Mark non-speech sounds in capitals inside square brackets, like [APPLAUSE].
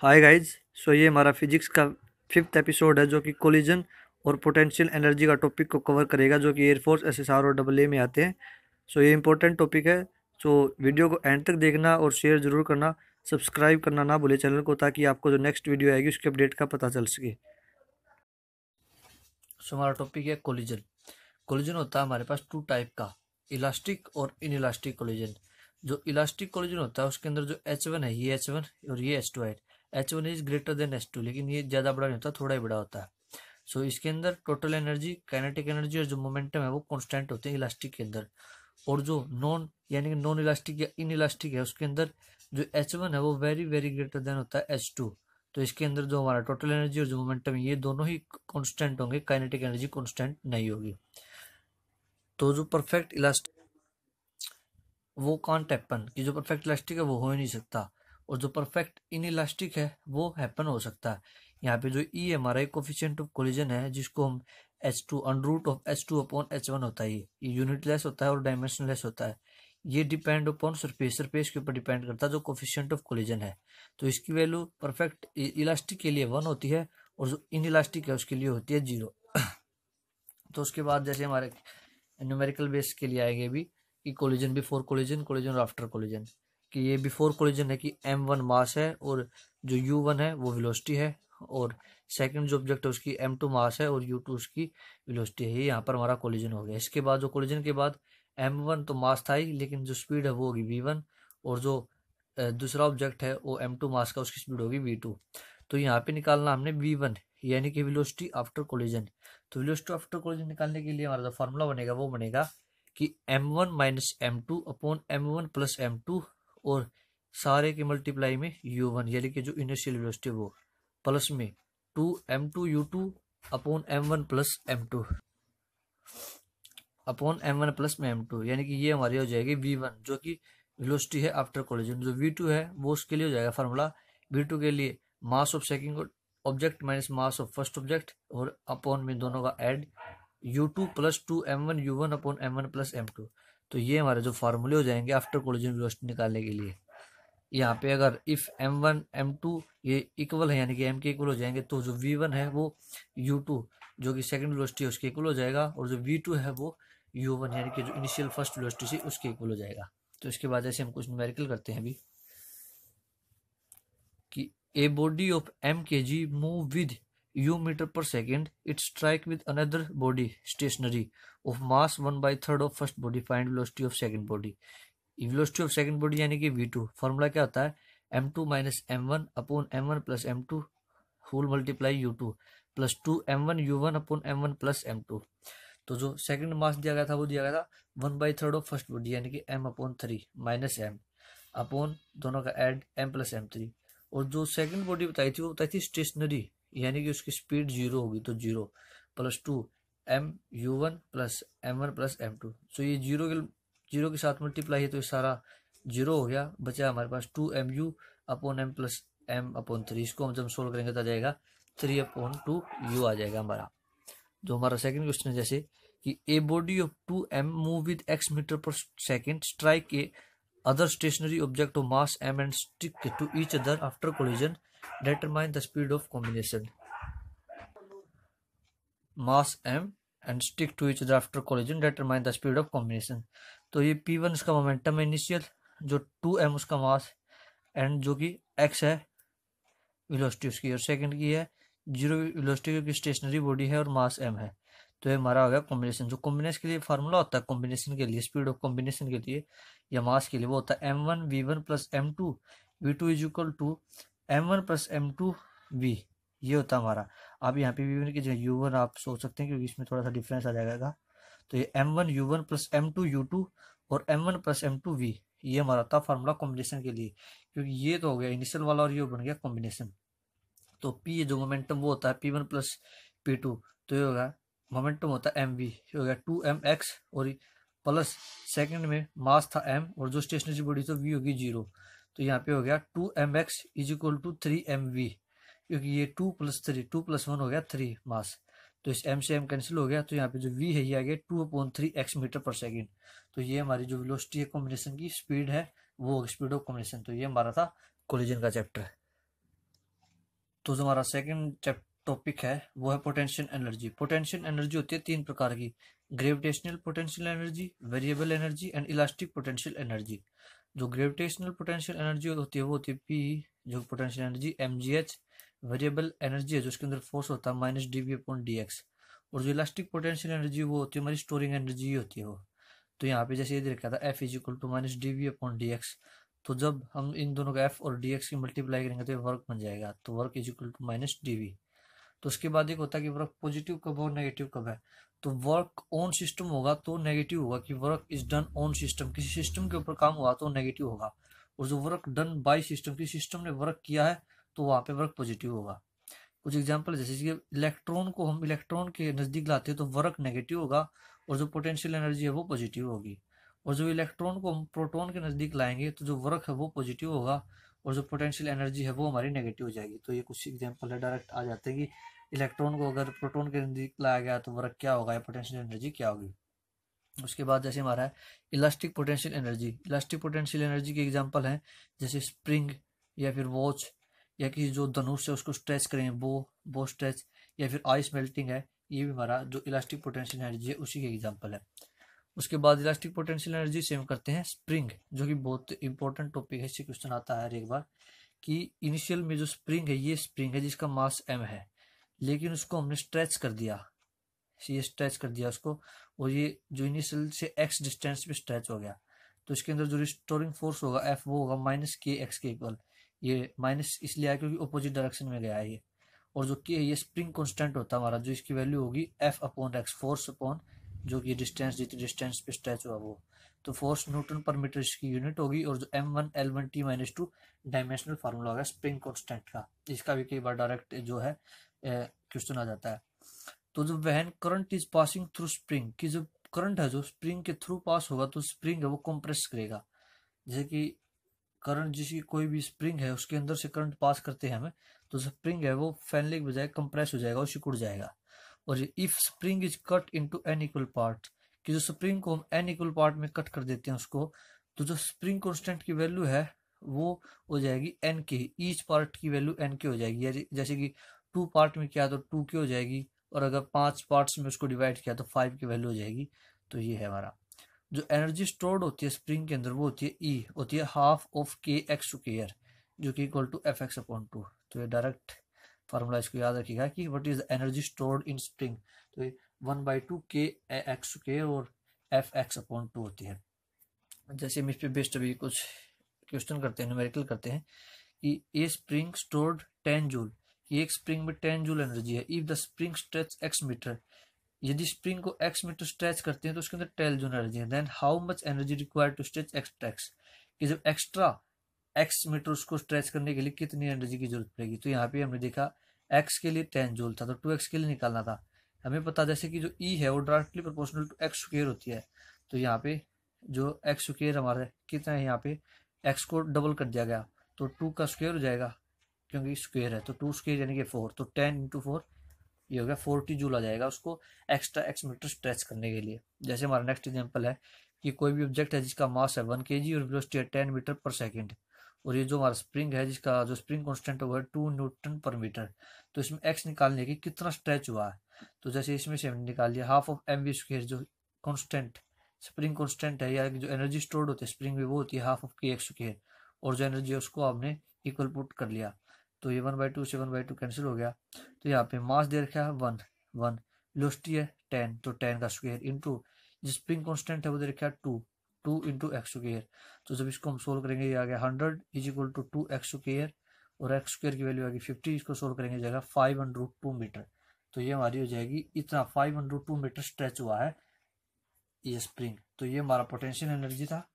हाय guys so ये हमारा physics का फिफ्थ एपिसोड है, जो कि कोलिजन और पोटेंशियल एनर्जी का टॉपिक को कवर करेगा, जो कि air force S S R और डबल ए में आते हैं। सो ये इंपॉर्टेंट टॉपिक है सो वीडियो को एंड तक देखना और शेयर ज़रूर करना सब्सक्राइब करना ना भूले चैनल को, ताकि आपको जो नेक्स्ट वीडियो आएगी उसके अपडेट का पता चल सके। सो हमारा टॉपिक है कोलिजन कोलिजन होता है हमारे पास टू टाइप का इलास्टिक और इन इलास्टिक कोलिजन जो इलास्टिक कोलिजन होता है, उसके अंदर जो एच वन है, ये एच वन और ये एच टू है। H one is greater than H two लेकिन ये ज़्यादा बड़ा नहीं होता थोड़ा ही बड़ा होता है। सो so, इसके अंदर टोटल एनर्जी काइनेटिक एनर्जी और जो मोमेंटम है वो कॉन्स्टेंट होते हैं इलास्टिक के अंदर। और जो नॉन यानी कि नॉन इलास्टिक या इन इलास्टिक है उसके अंदर जो एच वन है वो वेरी वेरी ग्रेटर देन होता है एच टू तो इसके अंदर जो हमारा टोटल एनर्जी और जो मोमेंटम ये दोनों ही कॉन्स्टेंट होंगे काइनेटिक एनर्जी कॉन्स्टेंट नहीं होगी। तो जो परफेक्ट इलास्टिक वो कांट हैपन कि जो परफेक्ट इलास्टिक है वो हो ही नहीं सकता। और जो परफेक्ट इन इलास्टिक है, वो हैपन हो सकता है। यहाँ पे जो ई e हमारा कोफिशियंट ऑफ़ कोलिजन है, जिसको हम H two root of H two upon H one होता है, ये यूनिट लेस होता है और डायमेंशन लेस होता है। ये डिपेंड अपॉन सरफेस सरफेस के ऊपर डिपेंड करता है जो कोफिशियंट ऑफ़ कोलिजन है। तो इसकी वैल्यू परफेक्ट इलास्टिक के लिए वन होती है और जो इन इलास्टिक है, उसके लिए होती है ज़ीरो [COUGHS] तो उसके बाद जैसे हमारे न्यूमेरिकल बेस के लिए आएँगे भी कि कोलिजन बिफोर कोलिजन कोलिजन और आफ्टर कोलिजन कि ये बिफोर कोलिजन है कि एम वन मास है और जो यू वन है वो वेलोसिटी है और सेकंड जो ऑब्जेक्ट है उसकी एम टू मास है और यू टू उसकी वेलोसिटी है। यहाँ पर हमारा कोलिजन हो गया। इसके बाद जो कोलिजन के बाद एम वन तो मास था ही, लेकिन जो स्पीड है वो होगी वी वन और जो दूसरा ऑब्जेक्ट है वो एम टू मास का उसकी स्पीड होगी वी टू तो यहाँ पे निकालना हमने वी वन यानी कि वेलोसिटी आफ्टर कोलिजन तो वेलोसिटी आफ्टर कोलिजन निकालने के लिए हमारा जो फॉर्मूला बनेगा वो बनेगा कि M one minus M two upon M one plus M two और सारे के मल्टीप्लाई में यू वन यानी कि जो इनिशियल वेलोसिटी वो प्लस में two M two U two upon M one plus M two upon M one plus में एम टू यानी कि ये हमारी हो जाएगी वी वन जो कि वेलोसिटी है आफ्टर कोलिजन जो वी टू है वो उसके लिए हो जाएगा फार्मूला वी टू के लिए mass of second object minus mass of first object और अपॉन में दोनों का add U two plus two M one U one upon M one plus M two तो ये हमारे जो फार्मूले हो जाएँगे आफ्टर कोलिजन वेलोसिटी निकालने के लिए। यहाँ पे अगर if M one M two ये इक्वल है, यानी कि एम के इक्वल हो जाएँगे तो जो वी वन है वो यू टू जो कि सेकंड वेलोसिटी है, उसके इक्वल हो जाएगा, और जो वी टू है वो यू वन यानी कि जो इनिशियल फ़र्स्ट वेलोसिटी थी उसके इक्वल हो जाएगा। तो इसके बाद ऐसे हम कुछ न्यूमेरिकल करते हैं अभी। कि ए body of M K G move with u meter per second it strike with another body stationary of mass 1 by third of first body find velocity of second body velocity of second body यानी कि v2 formula क्या होता है? M2 two minus M one upon M one plus M two whole multiply U two plus two M one U one upon M one plus M two तो जो second मास दिया गया था, वो दिया गया था one by third of first body यानी कि M upon three minus M upon दोनों का add M plus M three और जो सेकंड बॉडी बताई थी, वो बताई थी स्टेशनरी यानी कि उसकी स्पीड ज़ीरो होगी तो zero plus two M U one plus M one plus M two so ये ज़ीरो के ज़ीरो के साथ मल्टीप्लाई है तो ये सारा ज़ीरो हो गया, बचा हमारे पास two M U upon M plus M upon three इसको हम जब सोल्व करेंगे तो आ जाएगा थ्री अपॉन टू यू आ जाएगा हमारा। जो हमारा सेकंड क्वेश्चन है, जैसे कि a body of two M move with X meter per second strike a other stationary object of mass M and stick to each other after collision determine the speed of combination. Mass m and stick to each other after collision determine the speed of combination. तो ये p1 उसका momentum है initial जो 2m उसका mass and जो कि x है velocity उसकी। और सेकंड की है ज़ीरो वेलोसिटी क्योंकि स्टेशनरी बॉडी है और मास m है। तो ये हमारा हो गया कॉम्बिनेशन जो कॉम्बिनेशन के लिए फार्मूला होता है कॉम्बिनेशन के लिए स्पीड ऑफ़ कॉम्बिनेशन के लिए या मास के लिए, वो होता है M one V one plus M two V two is equal to M one plus M two V ये होता हमारा। अब यहाँ पे वी की जगह यू वन आप सोच सकते हैं, क्योंकि इसमें थोड़ा सा डिफरेंस आ जाएगा तो ये M one U one plus M two U two और M one plus M two V ये हमारा था फार्मूला कॉम्बिनेशन के लिए। क्योंकि ये तो हो गया इनिशियल वाला और ये बन गया कॉम्बिनेशन तो पी जो मोमेंटम वो होता है P one plus P two तो ये होगा मोमेंटम होता है एम वी हो गया टू एम एक्स और प्लस सेकेंड में मास था एम और जो स्टेशनरी बॉडी तो वी होगी ज़ीरो तो यहाँ पे हो गया two M X is equal to three M V, क्योंकि ये two plus three, two plus one हो गया थ्री मास। तो इस एम से एम कैंसिल हो गया तो यहाँ पे जो वी है, ये आ गया two upon three X meter per second. तो ये हमारी जो वेलोसिटी है कॉम्बिनेशन की स्पीड है, वो स्पीड ऑफ़ कॉम्बिनेशन तो ये हमारा था कोलिजन का चैप्टर तो जो हमारा सेकेंड टॉपिक है, वो है पोटेंशियल एनर्जी पोटेंशियल एनर्जी होती है तीन प्रकार की gravitational potential energy variable energy and elastic potential energy जो ग्रेविटेशनल पोटेंशियल एनर्जी होती है, वो होती है पी जो potential energy M G H variable energy है, जो उसके अंदर फोर्स होता है minus D V upon D X और जो इलास्टिक पोटेंशियल एनर्जी वो होती है हमारी स्टोरिंग एनर्जी होती है वो। तो यहाँ पे जैसे ये देखा था F is equal to minus D V upon D X तो जब हम इन दोनों का एफ़ और डी एक्स की मल्टीप्लाई करेंगे तो ये वर्क बन जाएगा। तो work is equal to minus D V तो उसके बाद एक होता है कि वर्क पॉजिटिव कब और नेगेटिव कब है। तो वर्क ऑन सिस्टम होगा तो नेगेटिव होगा कि work is done on system किसी सिस्टम के ऊपर काम हुआ तो नेगेटिव होगा। और जो वर्क डन बाय सिस्टम किसी सिस्टम ने वर्क किया है तो वहाँ पे वर्क पॉजिटिव होगा। कुछ एग्ज़ाम्पल जैसे कि इलेक्ट्रॉन को हम इलेक्ट्रॉन के नज़दीक लाते हैं तो वर्क नेगेटिव होगा और जो पोटेंशियल एनर्जी है वो पॉजिटिव होगी। और जो इलेक्ट्रॉन को हम प्रोटॉन के नज़दीक लाएँगे तो जो वर्क है वो पॉजिटिव होगा। और जो पोटेंशियल एनर्जी है वो हमारी नेगेटिव हो जाएगी। तो ये कुछ एग्ज़ाम्पल है डायरेक्ट आ जाते हैं कि इलेक्ट्रॉन को अगर प्रोटोन के नज़दीक लाया गया तो वर्क क्या होगा? या पोटेंशियल एनर्जी क्या होगी? उसके बाद जैसे हमारा है elastic potential energy elastic potential energy के एग्ज़ाम्पल हैं, जैसे स्प्रिंग या फिर वॉच या किसी जो धनुष है उसको स्ट्रेच करें बो बो स्ट्रेच या फिर आइस मेल्टिंग है, ये भी हमारा जो इलास्टिक पोटेंशियल एनर्जी है उसी के एग्ज़ाम्पल है। उसके बाद इलास्टिक पोटेंशियल एनर्जी से हम करते हैं स्प्रिंग जो कि बहुत इंपॉर्टेंट टॉपिक है इससे क्वेश्चन आता है एक बार, कि इनिशियल में जो स्प्रिंग है, ये स्प्रिंग है जिसका मास एम है, लेकिन उसको हमने स्ट्रेच कर दिया ये स्ट्रेच कर दिया उसको, और ये जो इनिशियल से एक्स डिस्टेंस पे स्ट्रेच हो गया तो इसके अंदर जो रिस्टोरिंग फोर्स होगा एफ़ वो होगा माइनस के एक्स के इक्वल ये माइनस इसलिए आया क्योंकि अपोजिट डायरेक्शन में गया है ये, और जो के ये स्प्रिंग कॉन्स्टेंट होता है हमारा, जो इसकी वैल्यू होगी F upon X force upon जो कि डिस्टेंस जितनी डिस्टेंस पे स्ट्रेच हुआ वो। तो फोर्स न्यूटन पर मीटर इसकी यूनिट होगी और जो M one L one T minus two dimensional formula होगा स्प्रिंग कॉन्स्टेंट का। इसका भी कई बार डायरेक्ट जो है क्वेश्चन आ जाता है। तो जो when current is passing through spring की जो करंट है, जो स्प्रिंग के थ्रू पास होगा तो स्प्रिंग है वो कंप्रेस करेगा। जैसे कि करंट जिसकी कोई भी स्प्रिंग है, उसके अंदर से करंट पास करते हैं हमें तो स्प्रिंग है वो फैलने के बजाय कंप्रेस हो जाएगा और सिकुड़ जाएगा। और ये if spring is cut into N equal part कि जो स्प्रिंग को हम एन इक्वल पार्ट में कट कर देते हैं उसको तो जो स्प्रिंग कॉन्स्टेंट की वैल्यू है वो हो जाएगी एन के ईच पार्ट की वैल्यू एन के हो जाएगी। जैसे कि टू पार्ट में किया तो टू के हो जाएगी और अगर पाँच पार्ट्स में उसको डिवाइड किया तो फाइव की वैल्यू हो जाएगी। तो ये है हमारा। जो एनर्जी स्टोर्ड होती है स्प्रिंग के अंदर वो होती है ई e, होती है half of K X two square जो कि equal to F X upon two तो ये डायरेक्ट फार्मूला इसको याद रखिएगा कि what is energy stored in spring तो one by two K X square और एफ़ एक्स अपॉन टू होती है। जैसे हम इस पे बेस्ट अभी कुछ क्वेश्चन करते हैं न्यूमेरिकल करते हैं कि a spring stored ten joule कि एक स्प्रिंग में टेन जूल एनर्जी है। If the spring stretch X meter यदि स्प्रिंग को एक्स मीटर स्ट्रेच करते हैं तो उसके अंदर टेन जूल एनर्जी है। Then how much energy required to stretch X X कि जब एक्स्ट्रा एक्स मीटर उसको स्ट्रेच करने के लिए कितनी एनर्जी की ज़रूरत पड़ेगी? तो यहाँ पे हमने देखा एक्स के लिए टेन जूल था तो टू एक्स के लिए निकालना था। हमें पता, जैसे कि जो ई e है, वो directly proportional to X square होती है। तो यहाँ पे जो एक्स स्क्र हमारा कितना है, यहाँ पे एक्स को डबल कर दिया गया। तो टू का स्क्वेयर हो जाएगा, क्योंकि स्क्वेयर है तो टू स्क्वेयर यानी कि फोर तो टेन इंटू फोर ये हो गया फोर्टी जूल आ जाएगा उसको एक्स्ट्रा एक्स मीटर स्ट्रेच करने के लिए। जैसे हमारा नेक्स्ट एग्ज़ाम्पल है कि कोई भी ऑब्जेक्ट है जिसका मास है वन के जी और वेलोसिटी है टेन मीटर पर सेकेंड और ये जो हमारा स्प्रिंग है, जिसका जो स्प्रिंग कॉन्स्टेंट है, वो है टू न्यूटन पर मीटर तो इसमें एक्स निकालने की कितना स्ट्रेच हुआ है? तो जैसे इसमें से निकाल लिया half of m v square जो कॉन्स्टेंट स्प्रिंग कॉन्स्टेंट है, या जो एनर्जी स्टोर्ड होती है स्प्रिंग में वो होती है half of k x square और जो एनर्जी है, उसको आपने इक्वल पुट कर लिया. तो ये वन बाई टू से वन बाई टू कैंसिल हो गया. तो यहाँ पे मास दे रखा है वन वन वेलोसिटी है टेन तो टेन का स्क्वेयर इंटू जो स्प्रिंग कॉन्स्टेंट है, वो दे रखा है two two into x square तो जब इसको हम सोल्व करेंगे, ये आ गया hundred is equal to two x square और एक्स स्क्र की वैल्यू आ गई फिफ्टी इसको सोल्व करेंगे, जाएगा फाइव हंड्रेड टू मीटर तो ये हमारी हो जाएगी, इतना five hundred two metre stretch हुआ है ये स्प्रिंग तो ये हमारा पोटेंशियल एनर्जी था।